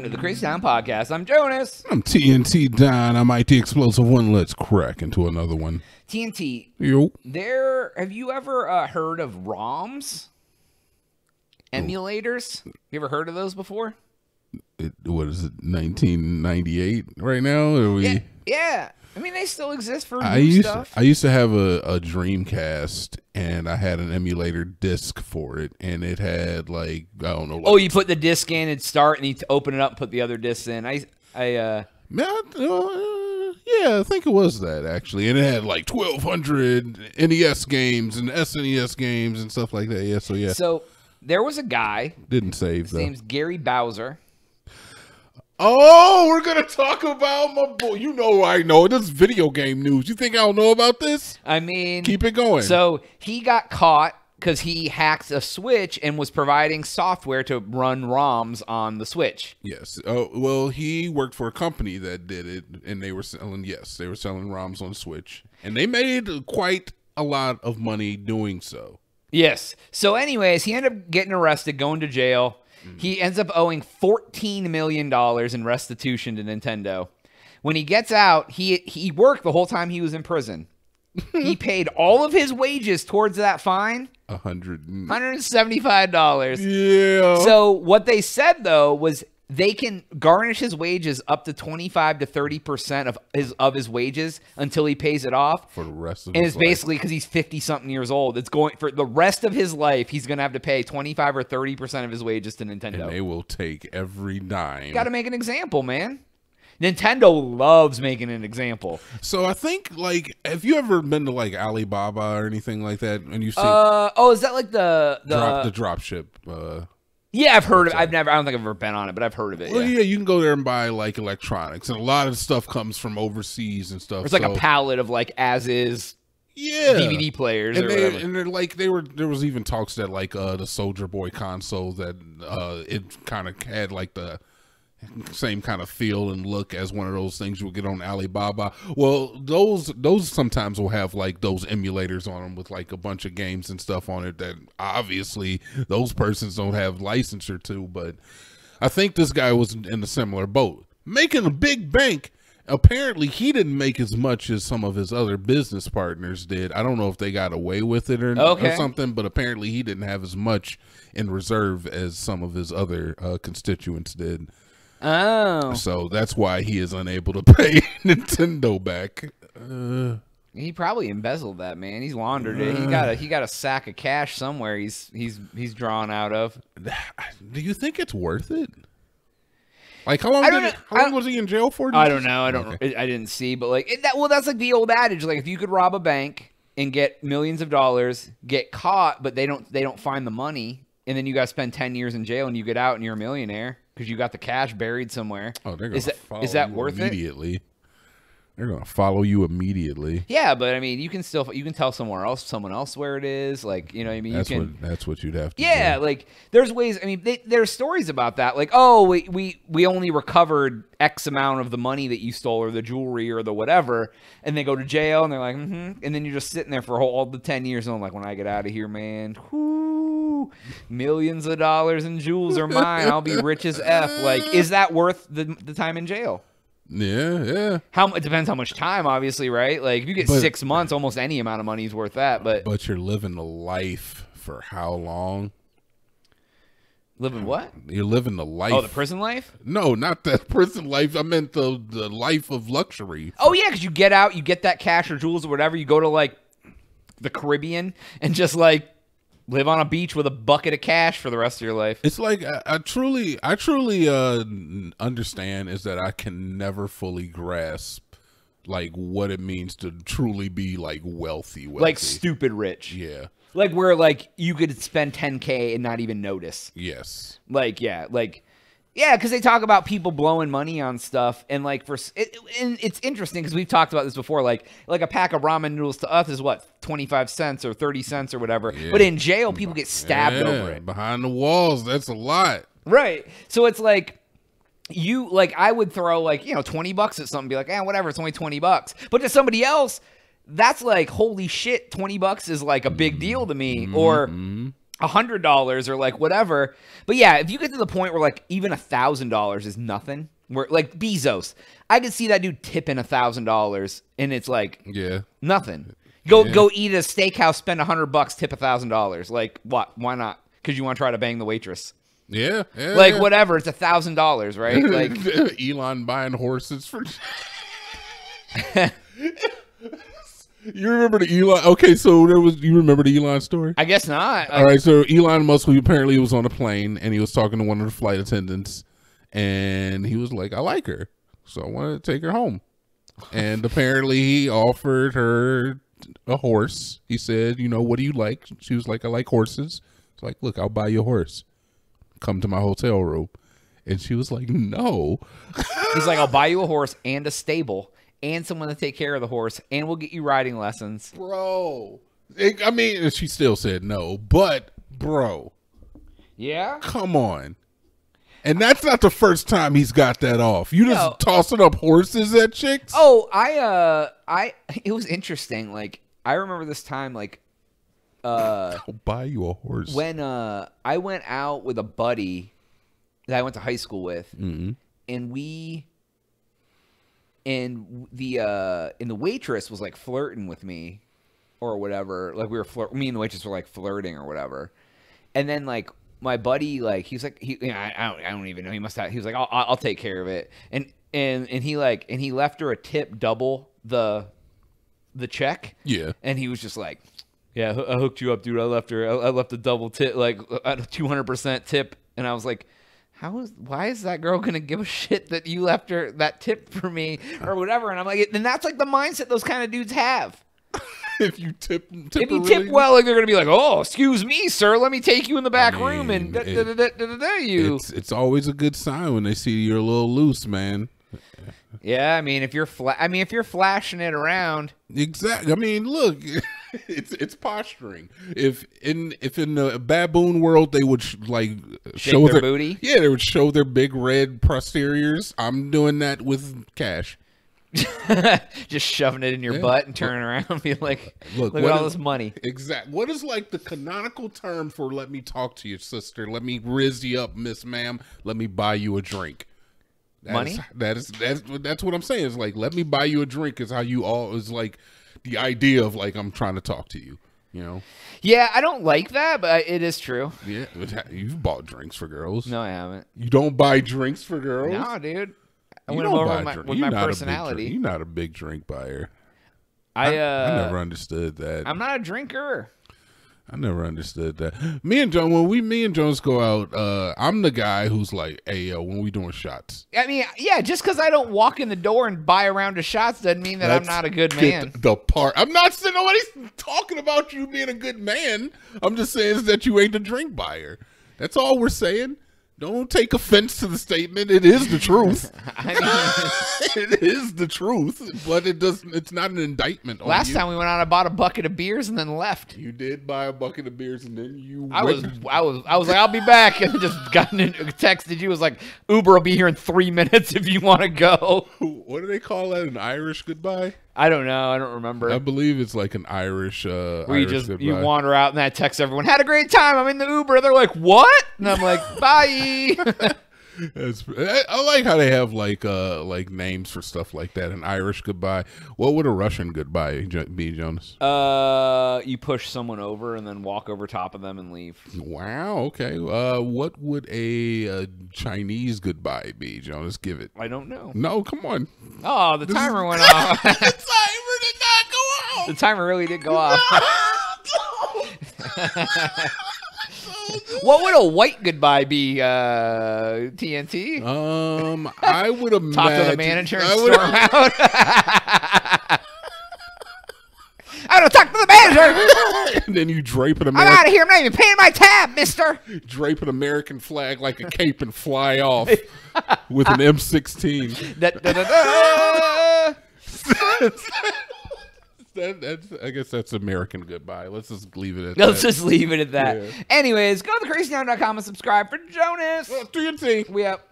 welcome to the Crazy Town Podcast. I'm Jonas. I'm TNT Don. I'm IT Explosive One. Let's crack into another one. TNT, Yo. there have you ever uh, heard of ROMs? Emulators? You ever heard of those before? It, what is it? 1998 right now? Are we? Yeah. Yeah. I mean, they still exist for I new used stuff. I used to have a, a Dreamcast and I had an emulator disc for it and it had like I don't know like oh, you put the disc in and start, and you open it up, and put the other disc in. I, I, uh, Man, uh, yeah, I think it was that actually, and it had like 1,200 NES games and SNES games and stuff like that. Yeah, so yeah, so there was a guy. didn't save His though. name's Gary Bowser. Oh, we're gonna talk about my boy. You know I know this is video game news. You think I don't know about this? I mean, Keep it going. So he got caught because he hacked a Switch and was providing software to run ROMs on the Switch. yes. Oh well, he worked for a company that did it, and they were selling. Yes, they were selling ROMs on Switch, and they made quite a lot of money doing so. Yes. So, anyways, he ended up getting arrested, going to jail. He ends up owing $14 million in restitution to Nintendo. When he gets out, he he worked the whole time he was in prison. he paid all of his wages towards that fine, A $175. Yeah. So what they said though was they can garnish his wages up to 25 to 30% of his of his wages until he pays it off. for the rest of And his it's life. basically because he's 50 something years old. It's going for the rest of his life, he's going to have to pay 25 or 30% of his wages to and Nintendo. they will take every dime. Got to make an example, man. Nintendo loves making an example. So I think like, have you ever been to like Alibaba or anything like that? And you see Uh oh, is that like the the, drop the drop ship. Uh, Yeah, I've heard of it. I've never I don't think I've ever been on it, but I've heard of it. well, yeah. yeah, you can go there and buy like electronics, and a lot of stuff comes from overseas and stuff. It's like so- a palette of like as is yeah DVD players And or they whatever. and they're like they were there was even talks that like uh the Soldier Boy console that uh it kind of had like the same kind of feel and look as one of those things you get on Alibaba. Well, those those sometimes will have like those emulators on them with like a bunch of games and stuff on it that obviously those persons don't have licensure to. But I think this guy was in a similar boat, making a big bank. Apparently, he didn't make as much as some of his other business partners did. I don't know if they got away with it or, or something, but apparently he didn't have as much in reserve as some of his other uh, constituents did. Oh. So that's why he is unable to pay Nintendo back. Uh, He probably embezzled that man. He's laundered it. He got a he got a sack of cash somewhere. He's he's he's drawn out of. do you think it's worth it? Like how long? Did don't how long was he in jail for? I don't know. I don't. I I didn't see, but like it, that. Well, that's like the old adage. Like if you could rob a bank and get millions of dollars, get caught, but they don't they don't find the money, and then you got to spend ten years in jail, and you get out and you're a millionaire because you got the cash buried somewhere. Oh, they're gonna is that follow is that you worth it? immediately. They're gonna follow you immediately. Yeah, but I mean, you can still you can tell somewhere else, someone else where it is. Like you know, what I mean, That's you can. what that's what you'd have to. Yeah, do. like there's ways. I mean, they, there's stories about that. Like, oh, we, we we only recovered X amount of the money that you stole, or the jewelry, or the whatever, and they go to jail, and they're like, mm-hmm. and then you're just sitting there for all the ten years, and I'm like, when I get out of here, man, whoo, millions of dollars in jewels are mine. I'll be rich as f. Like, is that worth the the time in jail? yeah, yeah. How it depends how much time, obviously, right? Like, if you get But- six months, almost any amount of money is worth that. But But you're living the life for how long? living what? You're living the life. Oh, the prison life. No, not the prison life. I meant the the life of luxury. Oh yeah, because you get out, you get that cash or jewels or whatever. You go to like the Caribbean and just like live on a beach with a bucket of cash for the rest of your life. It's like I, I truly, I truly uh understand is that I can never fully grasp like what it means to truly be like wealthy, wealthy. Like stupid rich. yeah, Like where like you could spend 10k and not even notice. yes, Like yeah, like yeah, because they talk about people blowing money on stuff, and like for it, and it's interesting because we've talked about this before. Like like a pack of ramen noodles to us is what twenty five cents or thirty cents or whatever, Yeah. but in jail people get stabbed Yeah, over it. behind the walls. That's a lot. Right. So it's like you like I would throw like, you know, 20 bucks at something be like, "Eh, whatever, it's only 20 bucks." But to somebody else, that's like holy shit, 20 bucks is like a big deal to me or a hundred dollars or like whatever. But yeah, if you get to the point where like even a thousand dollars is nothing, where like Bezos, I could see that dude tipping a thousand dollars and it's like Yeah. nothing. Go Yeah. go eat at a steakhouse, spend a hundred bucks, tip a thousand dollars. Like what? Why not? Because you want to try to bang the waitress. Yeah. yeah Like yeah. whatever, it's a thousand dollars, right? Like Elon buying horses for. you remember the Elon? Okay, so there was. You remember the Elon story? I guess not. All right, so Elon Musk he apparently was on a plane and he was talking to one of the flight attendants, and he was like, "I like her, so I want to take her home." And apparently, he offered her a horse. He said, "You know, what do you like?" She was like, "I like horses." It's like, "Look, I'll buy you a horse. Come to my hotel room." And she was like, "No." He's like, I'll buy you a horse and a stable and someone to take care of the horse, and we'll get you riding lessons. bro. It- I mean, she still said no, but bro, Yeah. come on. And that's not the first time he's got that off. You just No. tossing up horses at chicks. Oh, I uh, I it was interesting. Like I remember this time, like uh, I'll buy you a horse. when uh, I went out with a buddy that I went to high school with, Mhm. and we. And the uh and the waitress was like flirting with me, or whatever. Like we were flirt. Me and the waitress were like flirting or whatever. And then like my buddy, like he's like he, you know, I, I don't, I don't even know. He must have. He was like, I'll, I'll take care of it. And and and he like and he left her a tip double the the check. yeah. And he was just like, "Yeah, I hooked you up, dude. I left her. I, I left a double tip, like a two hundred percent tip." And I was like, "How is? Why is that girl gonna give a shit that you left her that tip for me or whatever?" And I'm like, "And that's like the mindset those kind of dudes have. if you tip, tip If you tip really- well, like they're gonna be like, "Oh, excuse me, sir. Let me take you in the back room and da, it- da, da, da, da, da, da, you." it's it's always a good sign when they see you're a little loose, man. Yeah, I mean, if you're fla- I mean, if you're flashing it around, Exactly. I mean, look, it's it's posturing. If in if in the baboon world they would sh- like show their booty? yeah, they would show their big red posteriors. I'm doing that with cash. just shoving it in your Yeah. butt and turning around and be like, Look, "Look, at all is- this money." Exact. What is like the canonical term for "let me talk to you, sister"? Let me riz you up, Miss Ma'am. Let me buy you a drink. That Money? is- that is that's that's what I'm saying. It's like let me buy you a drink is how you all is like the idea of like I'm trying to talk to you. You know. Yeah, I don't like that, but it is true. Yeah, you've bought drinks for girls. No, I haven't. You don't buy drinks for girls. No, dude. I You don't buy with my, drink- with you're my not a big drink- personality. You're not a big drink buyer. I uh, I never understood that. I'm not a drinker. I never understood that. Me and John, when we, me and Jonas go out, uh, I'm the guy who's like, "Hey, yo, when we doing shots." I mean, yeah, just because I don't walk in the door and buy a round of shots doesn't mean that I'm not a good man. The part. I'm not saying nobody's talking about you being a good man. I'm just saying is that you ain't a drink buyer. That's all we're saying. Don't take offense to the statement. It is the truth. It is the truth, but it doesn't. It's not an indictment. on last time we went out, I bought a bucket of beers and then left. you did buy a bucket of beers, and then you. I was, I was, I was like, I'll be back, and just got in, texted you. Was like, Uber will be here in three minutes if you want to go. What do they call that? An Irish goodbye? I don't know. I don't remember. I believe it's like an Irish. Uh, Where you Irish just goodbye. you wander out and I text everyone, had a great time. I'm in the Uber. They're like, what? And I'm like, bye. That's, I, I like how they have like uh like names for stuff like that. An Irish goodbye. What would a Russian goodbye be, Jonas? uh, you push someone over and then walk over top of them and leave. Wow. Okay. Uh, what would a, uh Chinese goodbye be, Jonas? Give it. I don't know. No, come on. Oh, the timer went off. the timer did not go off. the timer really did go off. What would a white goodbye be? Uh, TNT. Um, I would imagine. Talk to the manager and I would- storm out. I don't talk to the manager. and then you drape an American. I'm out of here. I'm not even paying my tab, Mister. drape an American flag like a cape and fly off with an M16. Da, da, da, da. That, that's, I guess that's American goodbye. Let's just leave it at that. Let's just leave it at that. Yeah. Anyways, go to crazytown.com and subscribe for Jonas. Well, 3 and T. We up.